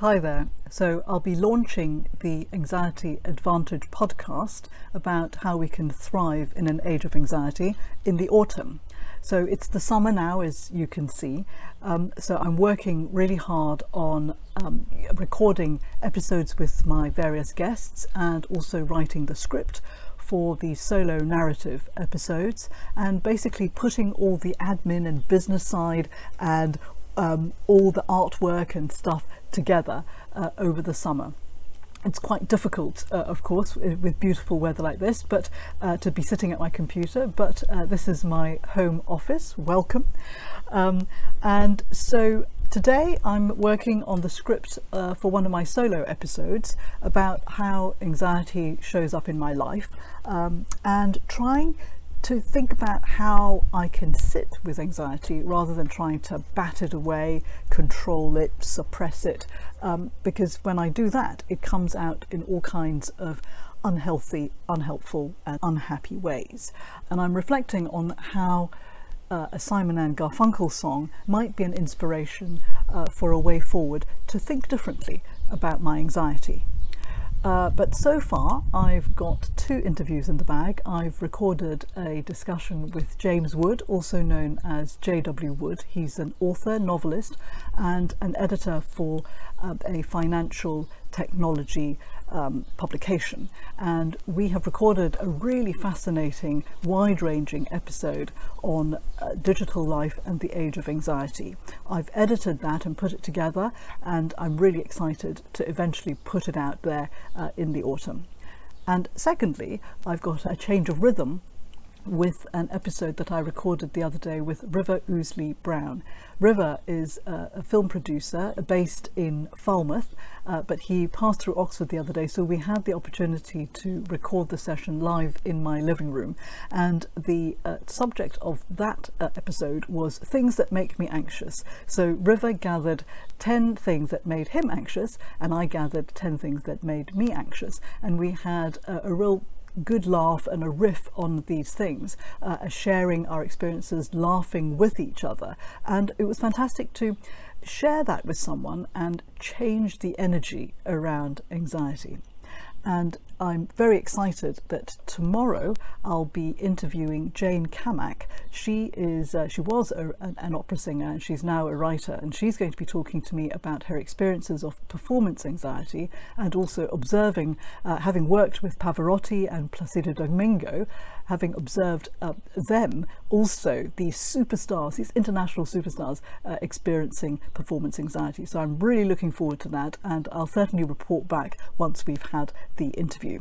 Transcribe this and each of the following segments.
Hi there. So I'll be launching the Anxiety Advantage podcast about how we can thrive in an age of anxiety in the autumn. So it's the summer now, as you can see. Um, so I'm working really hard on um, recording episodes with my various guests and also writing the script for the solo narrative episodes and basically putting all the admin and business side and um, all the artwork and stuff together uh, over the summer. It's quite difficult, uh, of course, with beautiful weather like this, but uh, to be sitting at my computer. But uh, this is my home office. Welcome. Um, and so today I'm working on the script uh, for one of my solo episodes about how anxiety shows up in my life um, and trying to think about how I can sit with anxiety rather than trying to bat it away, control it, suppress it, um, because when I do that, it comes out in all kinds of unhealthy, unhelpful, and unhappy ways. And I'm reflecting on how. Uh, a Simon and Garfunkel song might be an inspiration uh, for a way forward to think differently about my anxiety. Uh, but so far, I've got two interviews in the bag. I've recorded a discussion with James Wood, also known as J.W. Wood. He's an author, novelist, and an editor for uh, a financial technology um, publication. And we have recorded a really fascinating, wide ranging episode on uh, digital life and the age of anxiety. I've edited that and put it together, and I'm really excited to eventually put it out there uh, in the autumn. And secondly, I've got a change of rhythm with an episode that I recorded the other day with River Owsley-Brown. River is a, film producer based in Falmouth, uh, but he passed through Oxford the other day, so we had the opportunity to record the session live in my living room. And the uh, subject of that uh, episode was things that make me anxious. So River gathered 10 things that made him anxious, and I gathered 10 things that made me anxious. And we had a real good laugh and a riff on these things, uh, sharing our experiences, laughing with each other. And it was fantastic to share that with someone and change the energy around anxiety and I'm very excited that tomorrow I'll be interviewing Jane Cammack. She is uh, she was a, an, opera singer and she's now a writer and she's going to be talking to me about her experiences of performance anxiety and also observing uh, having worked with Pavarotti and Placido Domingo having observed uh, them also these superstars these international superstars uh, experiencing performance anxiety so I'm really looking forward to that and I'll certainly report back once we've had the interview.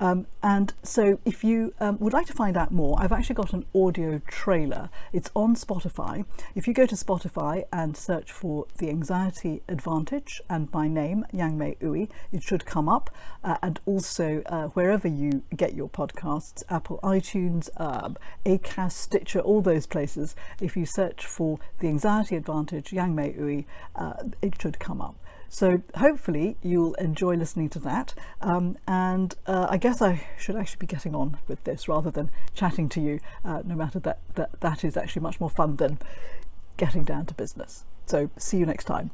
Um, and so if you um, would like to find out more, I've actually got an audio trailer. It's on Spotify. If you go to Spotify and search for The Anxiety Advantage and my name, Yang-May Ooi, it should come up. Uh, and also uh, wherever you get your podcasts, Apple iTunes, um, Acast, Stitcher, all those places, if you search for The Anxiety Advantage, Yang-May Ooi, uh, it should come up. So hopefully you'll enjoy listening to that. Um, and uh, I guess I should actually be getting on with this rather than chatting to you, uh, no matter that, that that is actually much more fun than getting down to business. So see you next time.